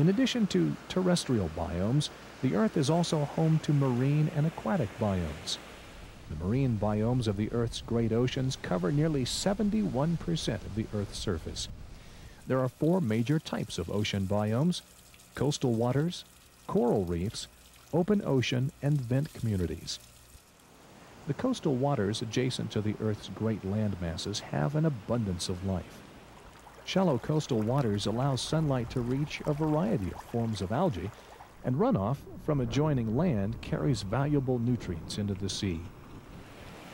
In addition to terrestrial biomes, the Earth is also home to marine and aquatic biomes. The marine biomes of the Earth's great oceans cover nearly 71% of the Earth's surface. There are four major types of ocean biomes coastal waters, coral reefs, open ocean, and vent communities. The coastal waters adjacent to the Earth's great land masses have an abundance of life. Shallow coastal waters allow sunlight to reach a variety of forms of algae, and runoff from adjoining land carries valuable nutrients into the sea.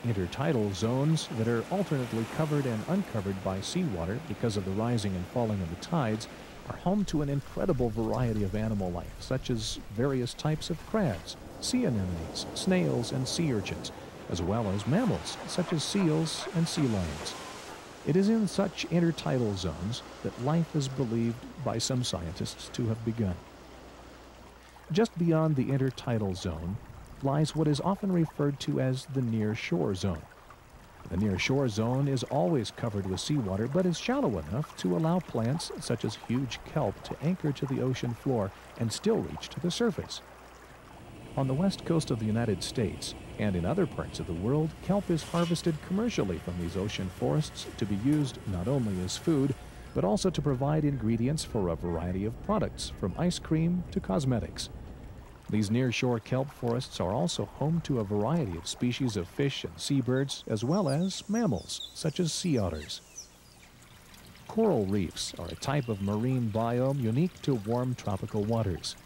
Intertidal zones that are alternately covered and uncovered by seawater because of the rising and falling of the tides are home to an incredible variety of animal life, such as various types of crabs, sea anemones, snails, and sea urchins, as well as mammals such as seals and sea lions. It is in such intertidal zones that life is believed by some scientists to have begun. Just beyond the intertidal zone lies what is often referred to as the near shore zone. The near shore zone is always covered with seawater but is shallow enough to allow plants such as huge kelp to anchor to the ocean floor and still reach to the surface. On the west coast of the United States and in other parts of the world, kelp is harvested commercially from these ocean forests to be used not only as food, but also to provide ingredients for a variety of products, from ice cream to cosmetics. These nearshore kelp forests are also home to a variety of species of fish and seabirds, as well as mammals, such as sea otters. Coral reefs are a type of marine biome unique to warm tropical waters.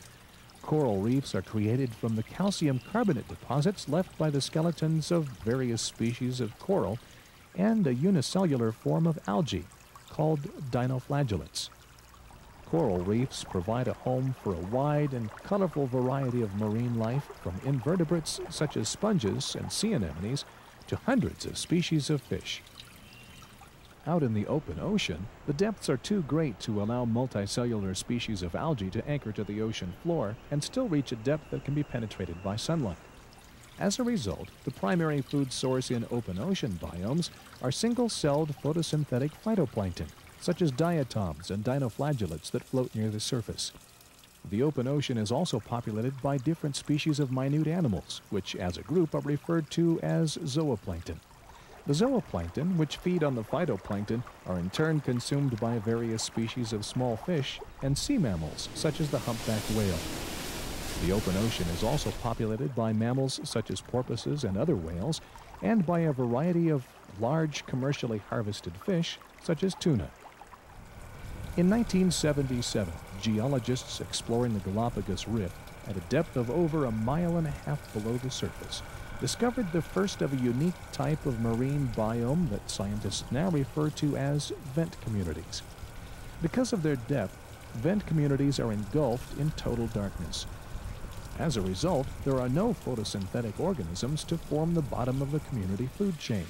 Coral reefs are created from the calcium carbonate deposits left by the skeletons of various species of coral and a unicellular form of algae called dinoflagellates. Coral reefs provide a home for a wide and colorful variety of marine life from invertebrates such as sponges and sea anemones to hundreds of species of fish. Out in the open ocean, the depths are too great to allow multicellular species of algae to anchor to the ocean floor and still reach a depth that can be penetrated by sunlight. As a result, the primary food source in open ocean biomes are single-celled photosynthetic phytoplankton, such as diatoms and dinoflagellates that float near the surface. The open ocean is also populated by different species of minute animals, which as a group are referred to as zooplankton. The zooplankton, which feed on the phytoplankton, are in turn consumed by various species of small fish and sea mammals, such as the humpback whale. The open ocean is also populated by mammals such as porpoises and other whales, and by a variety of large commercially harvested fish, such as tuna. In 1977, geologists exploring the Galapagos Rift at a depth of over a mile and a half below the surface discovered the first of a unique type of marine biome that scientists now refer to as vent communities. Because of their depth, vent communities are engulfed in total darkness. As a result, there are no photosynthetic organisms to form the bottom of the community food chain.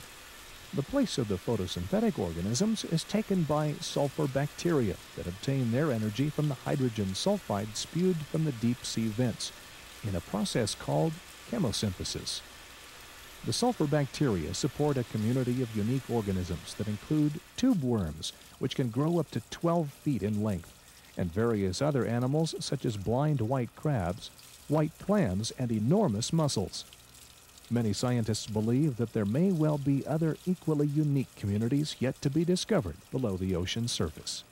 The place of the photosynthetic organisms is taken by sulfur bacteria that obtain their energy from the hydrogen sulfide spewed from the deep sea vents in a process called chemosynthesis. The sulfur bacteria support a community of unique organisms that include tube worms, which can grow up to 12 feet in length, and various other animals such as blind white crabs, white clams, and enormous mussels. Many scientists believe that there may well be other equally unique communities yet to be discovered below the ocean's surface.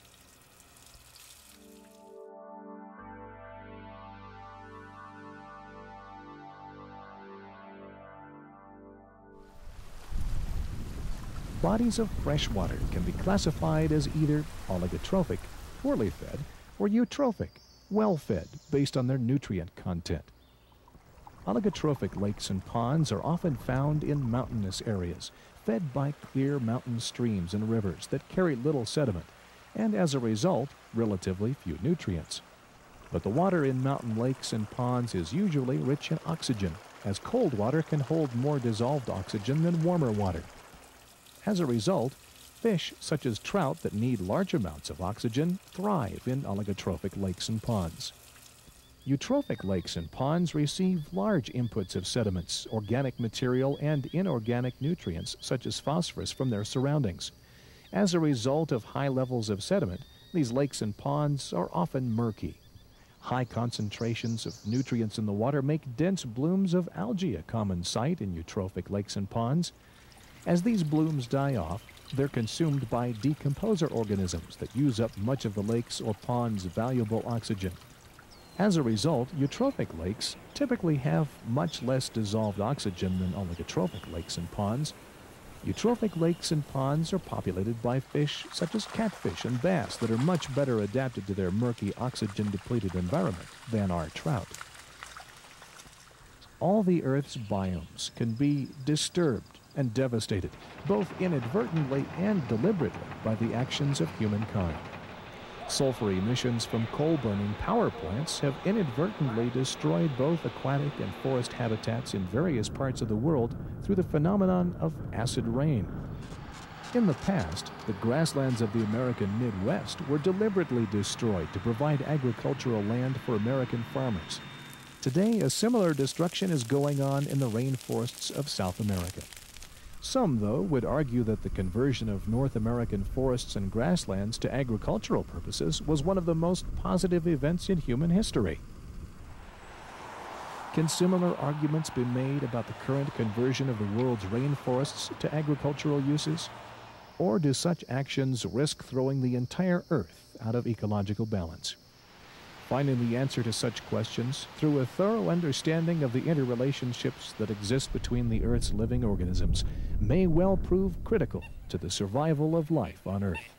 Bodies of fresh water can be classified as either oligotrophic, poorly fed, or eutrophic, well fed, based on their nutrient content. Oligotrophic lakes and ponds are often found in mountainous areas, fed by clear mountain streams and rivers that carry little sediment, and as a result, relatively few nutrients. But the water in mountain lakes and ponds is usually rich in oxygen, as cold water can hold more dissolved oxygen than warmer water. As a result, fish such as trout that need large amounts of oxygen thrive in oligotrophic lakes and ponds. Eutrophic lakes and ponds receive large inputs of sediments, organic material, and inorganic nutrients such as phosphorus from their surroundings. As a result of high levels of sediment, these lakes and ponds are often murky. High concentrations of nutrients in the water make dense blooms of algae a common sight in eutrophic lakes and ponds. As these blooms die off, they're consumed by decomposer organisms that use up much of the lake's or pond's valuable oxygen. As a result, eutrophic lakes typically have much less dissolved oxygen than oligotrophic lakes and ponds. Eutrophic lakes and ponds are populated by fish such as catfish and bass that are much better adapted to their murky, oxygen-depleted environment than are trout. All the Earth's biomes can be disturbed and devastated, both inadvertently and deliberately, by the actions of humankind. Sulfur emissions from coal burning power plants have inadvertently destroyed both aquatic and forest habitats in various parts of the world through the phenomenon of acid rain. In the past, the grasslands of the American Midwest were deliberately destroyed to provide agricultural land for American farmers. Today, a similar destruction is going on in the rainforests of South America. Some, though, would argue that the conversion of North American forests and grasslands to agricultural purposes was one of the most positive events in human history. Can similar arguments be made about the current conversion of the world's rainforests to agricultural uses? Or do such actions risk throwing the entire Earth out of ecological balance? Finding the answer to such questions through a thorough understanding of the interrelationships that exist between the Earth's living organisms may well prove critical to the survival of life on Earth.